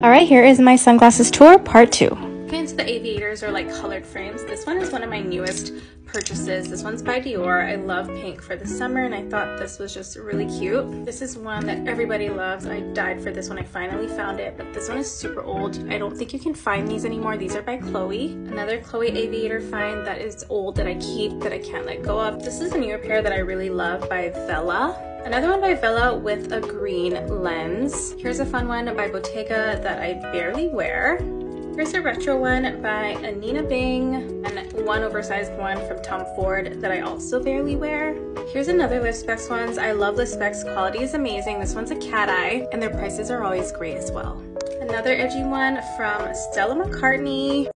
All right, here is my sunglasses tour, part two. Okay, so the aviators are like colored frames. This one is one of my newest purchases. This one's by Dior. I love pink for the summer and I thought this was just really cute. This is one that everybody loves. I died for this one. I finally found it, but this one is super old. I don't think you can find these anymore. These are by Chloe. Another Chloe aviator find that is old that I keep that I can't let go of. This is a newer pair that I really love by Vella. Another one by Vella with a green lens. Here's a fun one by Bottega that I barely wear. Here's a retro one by Anine Bing and one oversized one from Tom Ford that I also barely wear. Here's another Le Specs ones. I love Le Specs. Quality is amazing. This one's a cat eye and their prices are always great as well. Another edgy one from Stella McCartney.